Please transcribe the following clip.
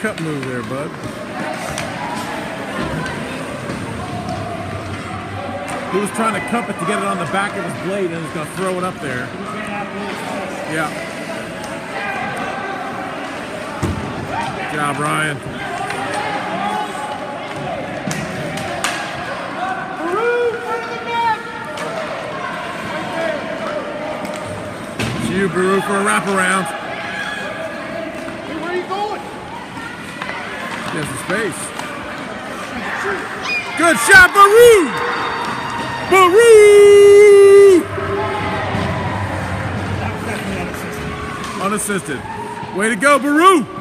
cut move there, bud. He was trying to cup it to get it on the back of his blade and he's going to throw it up there. Yeah. Good job, Ryan. You, Boru, for a wraparound. Hey, where are you going? He has the space. Good shot, Boru! Boru! Unassisted. Way to go, Boru!